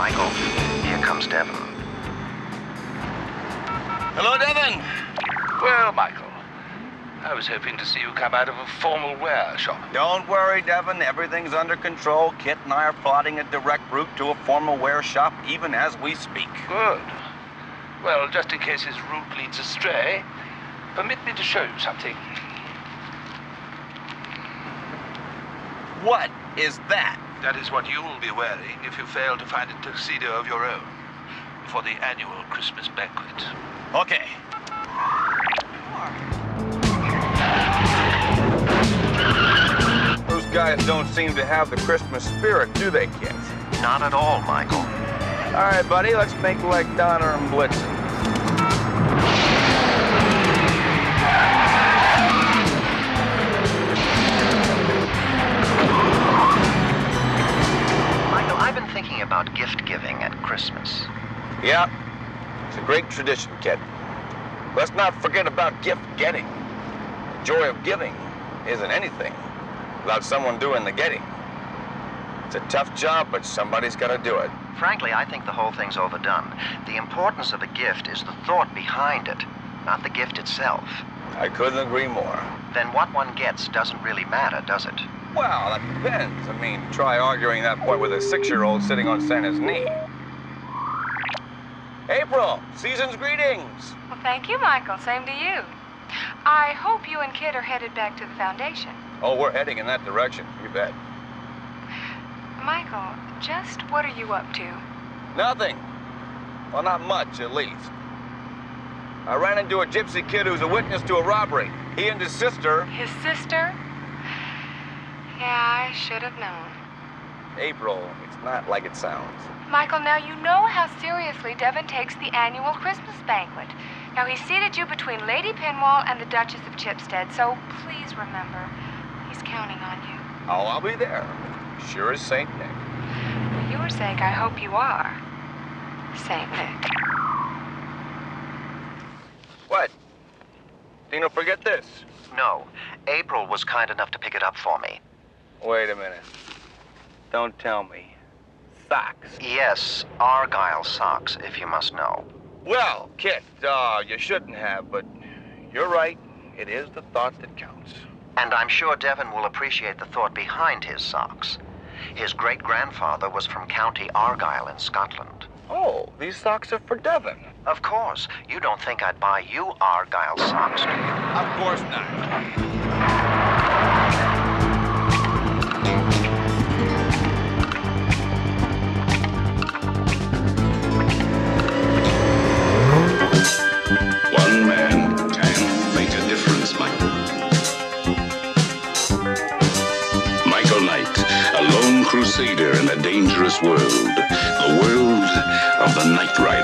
Michael. Here comes Devon. Hello, Devon. Well, Michael, I was hoping to see you come out of a formal wear shop. Don't worry, Devon. Everything's under control. KITT and I are plotting a direct route to a formal wear shop even as we speak. Good. Well, just in case his route leads astray, permit me to show you something. What is that? That is what you will be wearing if you fail to find a tuxedo of your own for the annual Christmas banquet. Okay. Those guys don't seem to have the Christmas spirit, do they, KITT? Not at all, Michael. All right, buddy, let's make like Donner and Blitzen. Yeah, it's a great tradition, KITT. Let's not forget about gift getting. The joy of giving isn't anything without someone doing the getting. It's a tough job, but somebody's got to do it. Frankly, I think the whole thing's overdone. The importance of a gift is the thought behind it, not the gift itself. I couldn't agree more. Then what one gets doesn't really matter, does it? Well, that depends. I mean, try arguing that point with a six-year-old sitting on Santa's knee. April, season's greetings. Well, thank you, Michael. Same to you. I hope you and KITT are headed back to the foundation. Oh, we're heading in that direction. You bet. Michael, just what are you up to? Nothing. Well, not much, at least. I ran into a gypsy kid who's a witness to a robbery. He and his sister, His sister? Yeah, I should have known. April, it's not like it sounds. Michael, now you know how seriously Devon takes the annual Christmas banquet. Now, he seated you between Lady Pinwall and the Duchess of Chipstead, so please remember, he's counting on you. Oh, I'll be there. Sure as St. Nick. For your sake, I hope you are. Saint Nick. What? Dino, forget this. No. April was kind enough to pick it up for me. Wait a minute. Don't tell me. Socks. Yes, Argyle socks, if you must know. Well, KITT, uh, you shouldn't have, but you're right. It is the thought that counts. And I'm sure Devon will appreciate the thought behind his socks. His great grandfather was from County Argyll in Scotland. Oh, these socks are for Devon. Of course, you don't think I'd buy you Argyle socks, do you? Of course not. Crusader in a dangerous world. The world of the Knight Rider.